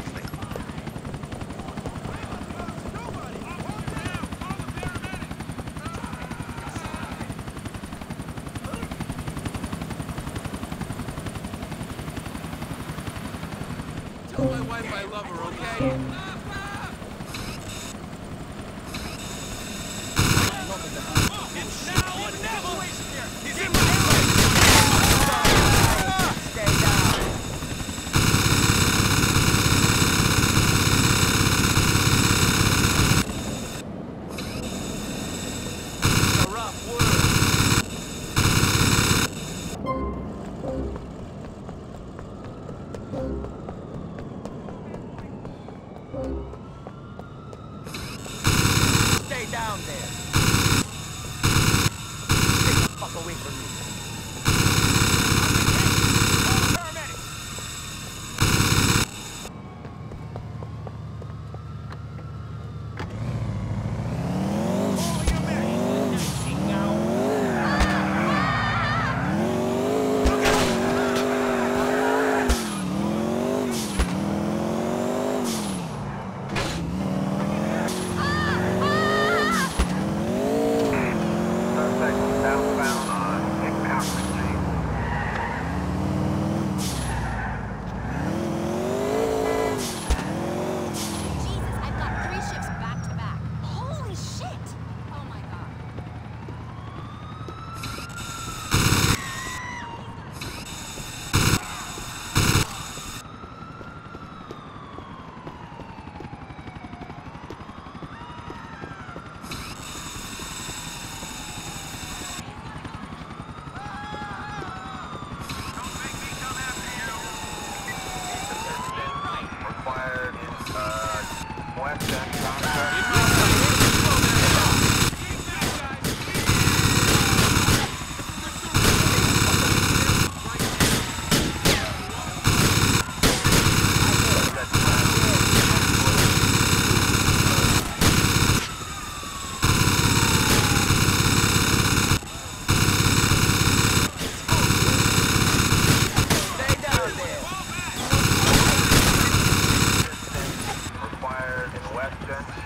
fantastic. Tell my wife I love her, okay?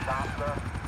disaster.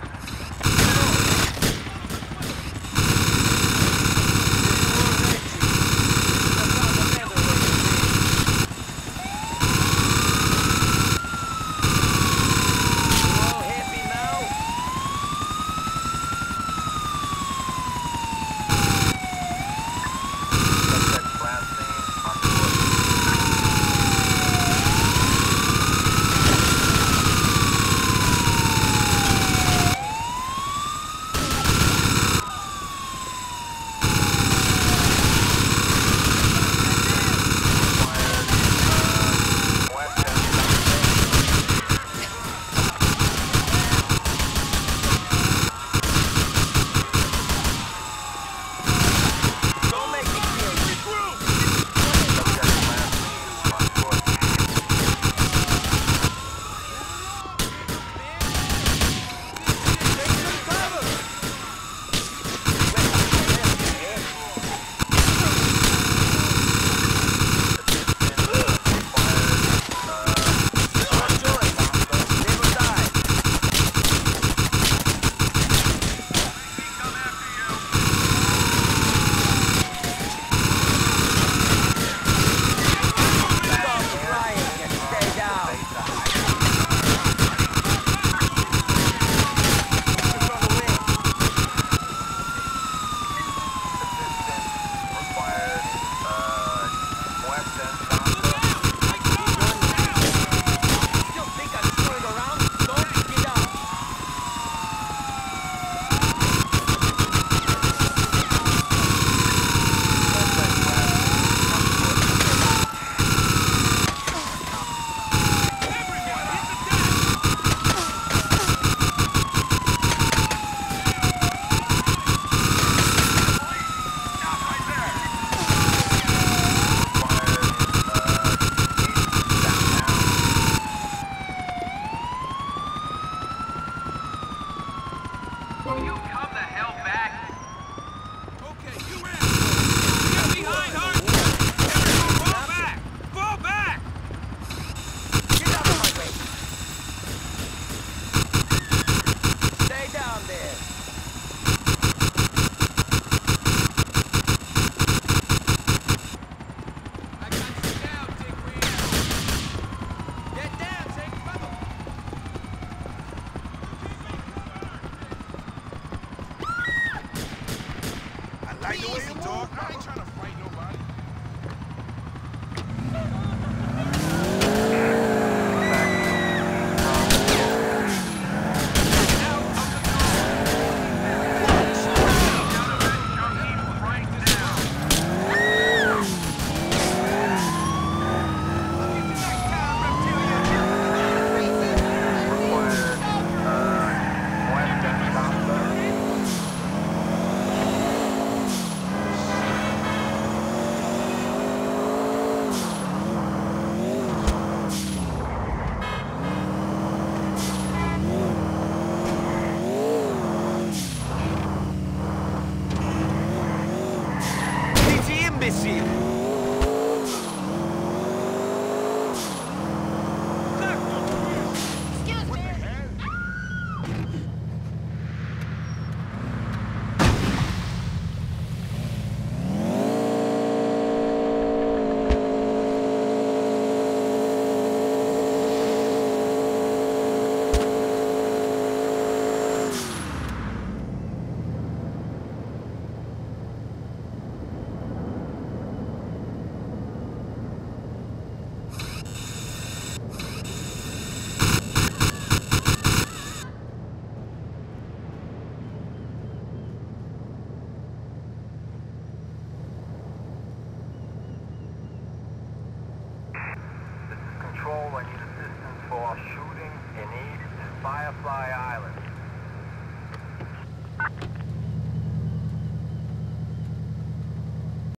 I know you talk.